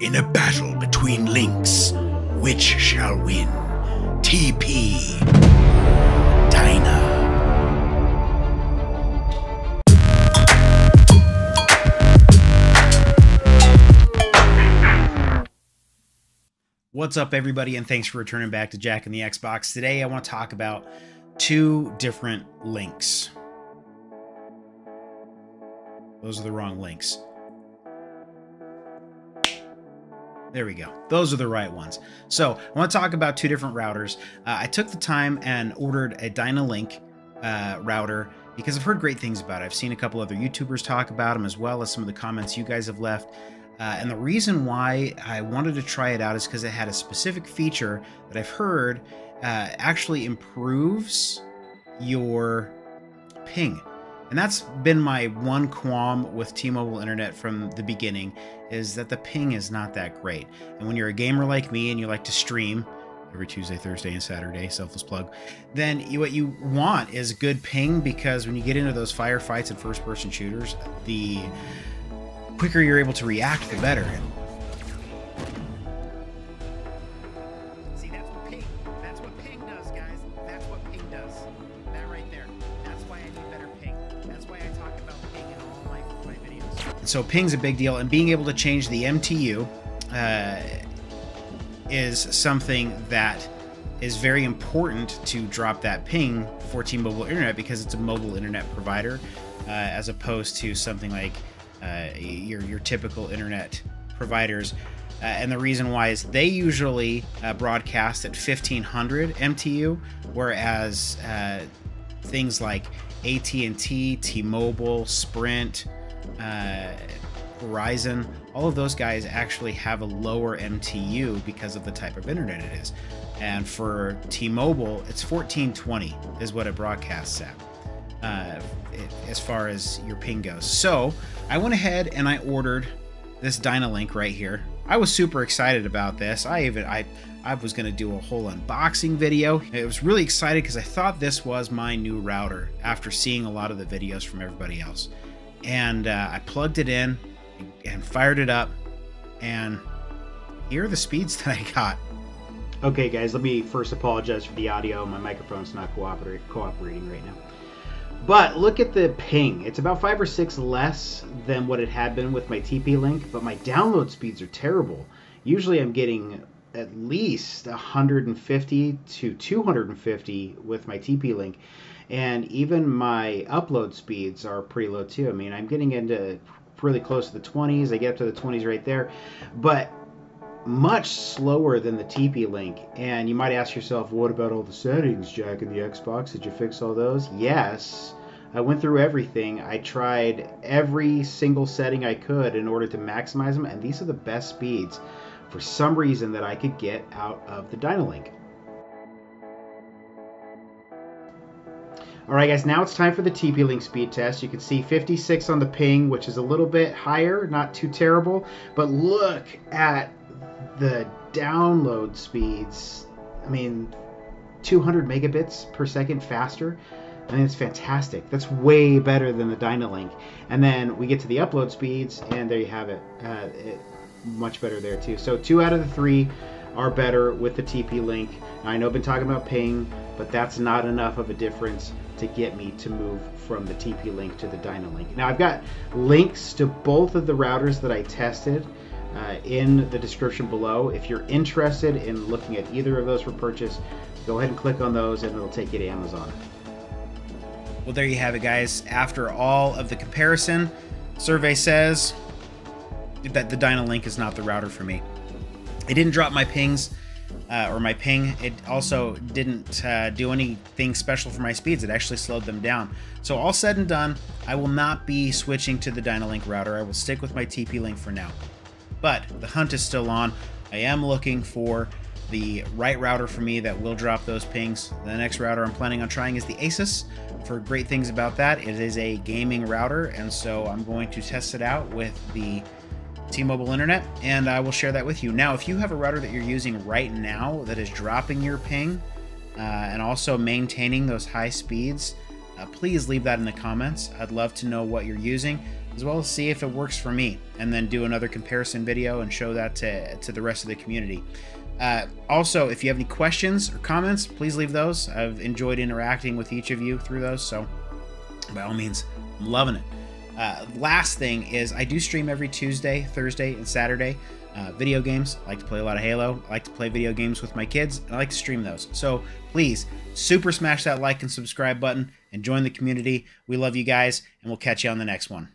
In a battle between links, which shall win? TP. Dyna. What's up, everybody, and thanks for returning back to Jack and the Xbox. Today, I want to talk about two different links. Those are the wrong links. There we go. Those are the right ones. So I want to talk about two different routers. Uh, I took the time and ordered a Dynalink uh, router because I've heard great things about it. I've seen a couple other YouTubers talk about them as well as some of the comments you guys have left. Uh, and the reason why I wanted to try it out is because it had a specific feature that I've heard uh, actually improves your ping. And that's been my one qualm with T-Mobile Internet from the beginning, is that the ping is not that great. And when you're a gamer like me and you like to stream every Tuesday, Thursday, and Saturday, selfless plug, then you, what you want is good ping because when you get into those firefights and first-person shooters, the quicker you're able to react, the better. So ping's a big deal, and being able to change the MTU uh, is something that is very important to drop that ping for T-Mobile Internet because it's a mobile internet provider, uh, as opposed to something like uh, your your typical internet providers. Uh, and the reason why is they usually uh, broadcast at 1500 MTU, whereas uh, things like AT&T, T-Mobile, Sprint, uh, Verizon, all of those guys actually have a lower MTU because of the type of internet it is. And for T-Mobile, it's 1420 is what it broadcasts at uh, as far as your ping goes. So I went ahead and I ordered this Dynalink right here. I was super excited about this. I even I I was going to do a whole unboxing video. I was really excited because I thought this was my new router after seeing a lot of the videos from everybody else. And uh, I plugged it in and fired it up, and here are the speeds that I got. Okay, guys, let me first apologize for the audio. My microphone's not cooperating right now. But look at the ping. It's about five or six less than what it had been with my TP Link, but my download speeds are terrible. Usually I'm getting at least 150 to 250 with my TP Link. And even my upload speeds are pretty low too. I mean, I'm getting into really close to the 20s. I get up to the 20s right there. But much slower than the TP Link. And you might ask yourself, what about all the settings, Jack, in the Xbox? Did you fix all those? Yes. I went through everything. I tried every single setting I could in order to maximize them, and these are the best speeds for some reason that I could get out of the Dynalink. All right, guys, now it's time for the TP-Link speed test. You can see 56 on the ping, which is a little bit higher, not too terrible, but look at the download speeds. I mean, 200 megabits per second faster. I mean, it's fantastic. That's way better than the Dynalink. And then we get to the upload speeds, and there you have it. Uh, it much better there too. So two out of the three are better with the TP Link. I know I've been talking about ping, but that's not enough of a difference to get me to move from the TP Link to the Dynalink. Now I've got links to both of the routers that I tested uh, in the description below. If you're interested in looking at either of those for purchase, go ahead and click on those and it'll take you to Amazon. Well, there you have it, guys. After all of the comparison, survey says that the Dynalink is not the router for me. It didn't drop my pings uh, or my ping. It also didn't uh, do anything special for my speeds. It actually slowed them down. So all said and done, I will not be switching to the Dynalink router. I will stick with my TP-Link for now. But the hunt is still on. I am looking for the right router for me that will drop those pings. The next router I'm planning on trying is the Asus. For great things about that, it is a gaming router, and so I'm going to test it out with the T-Mobile Internet, and I will share that with you. Now, if you have a router that you're using right now that is dropping your ping uh, and also maintaining those high speeds, uh, please leave that in the comments. I'd love to know what you're using. as well as see if it works for me, and then do another comparison video and show that to, to the rest of the community. Uh, also, if you have any questions or comments, please leave those. I've enjoyed interacting with each of you through those, so by all means, I'm loving it. Uh, last thing is, I do stream every Tuesday, Thursday, and Saturday. Uh, video games. I like to play a lot of Halo. I like to play video games with my kids. I like to stream those. So please, super smash that like and subscribe button and join the community. We love you guys, and we'll catch you on the next one.